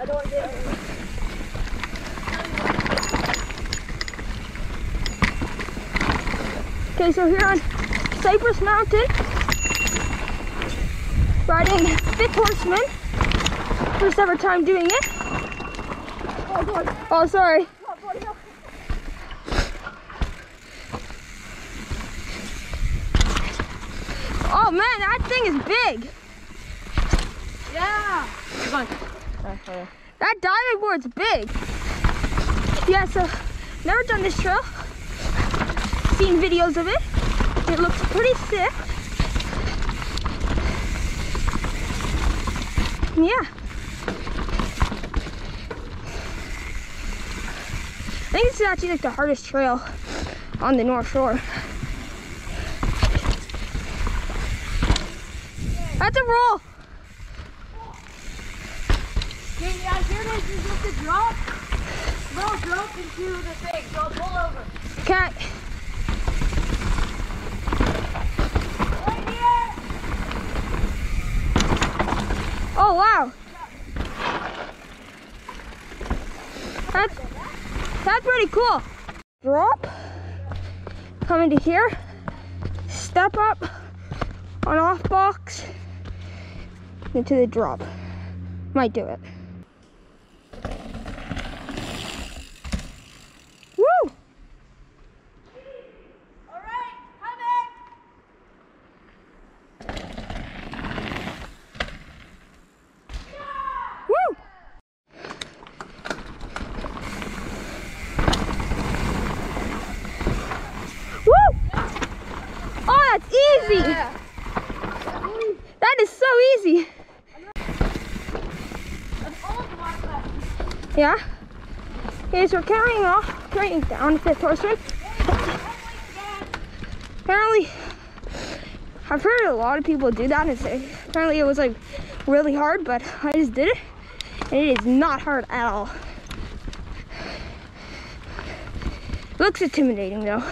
Okay, so here on Cypress Mountain, riding Fifth Horseman. First ever time doing it. Oh, God. Oh, sorry. Oh man, that thing is big. Yeah. That diving board's big. Yeah, so never done this trail. Seen videos of it. It looks pretty sick. Yeah. I think this is actually like the hardest trail on the North Shore. That's a roll. Okay, yeah, here it is. You have to drop. Roll drop into the thing. So I'll pull over. Okay. Right here. Oh wow. That's that's pretty cool. Drop. Come into here. Step up on off box into the drop. Might do it. Woo! All right, coming. Woo! Woo! Oh, that's easy. That is so easy. Yeah. So we're carrying off, carrying down the fifth horseman. Apparently, I've heard a lot of people do that and say apparently it was like really hard, but I just did it, and it is not hard at all. Looks intimidating though.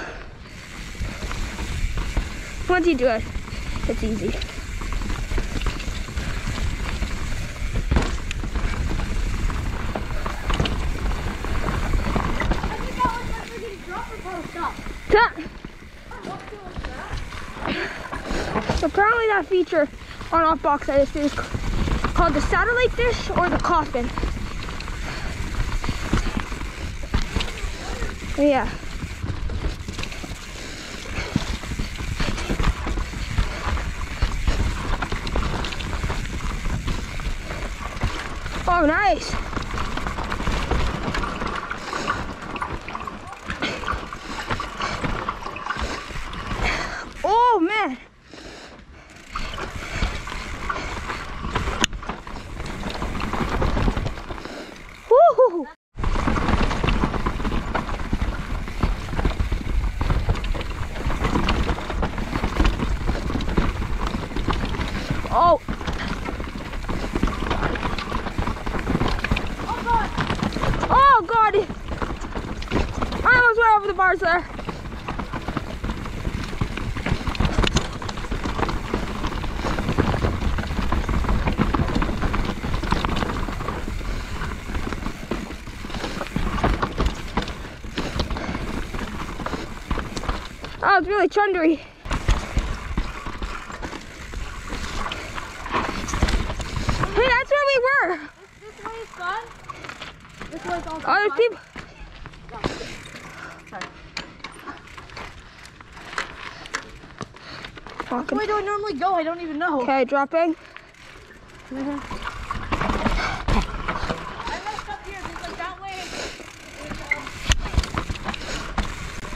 Once you do it, it's easy. Apparently that feature on off box I just did is called the satellite dish or the coffin. Yeah. Oh, nice. Oh, man. Woo! Oh, Oh god. oh God! I almost went over the bars there. Oh, it's really chundery. Hey, that's where we were. This, this way is fun. This way is also Oh, there's fun. people. Which way do I normally go? I don't even know. Okay, dropping. I messed up here because like that way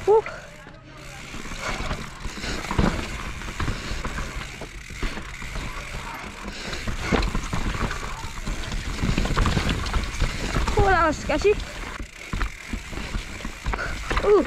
Woo. Oh, that was sketchy. Ooh.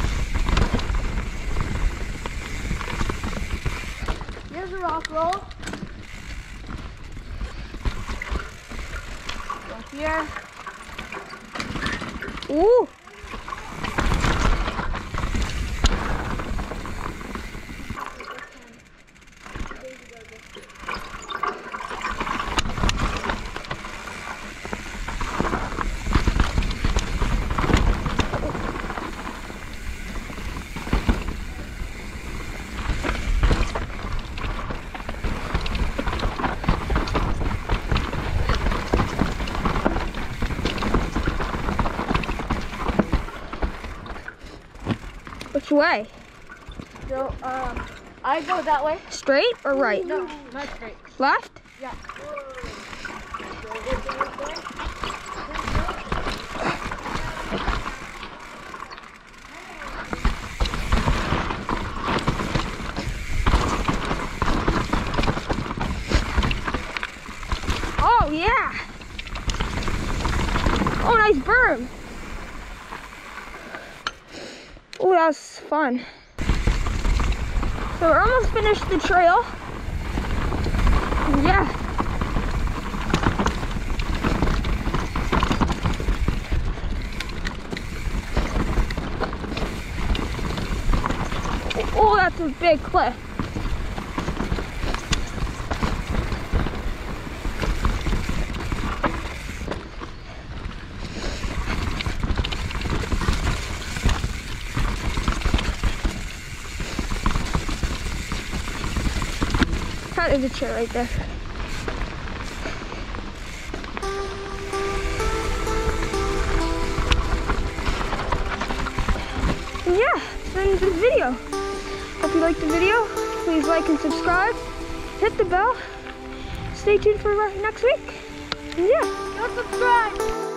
Here's a rock roll. Go here. Ooh. Which way? So, um, I go that way. Straight or right? No, not straight. Left? Yeah. Oh, yeah. Oh, nice berm. Oh, that was fun. So we're almost finished the trail. Yeah. Oh, that's a big cliff. Is a chair right there. And yeah, the end this video. Hope you liked the video. Please like and subscribe. Hit the bell. Stay tuned for next week. And yeah. Subscribe.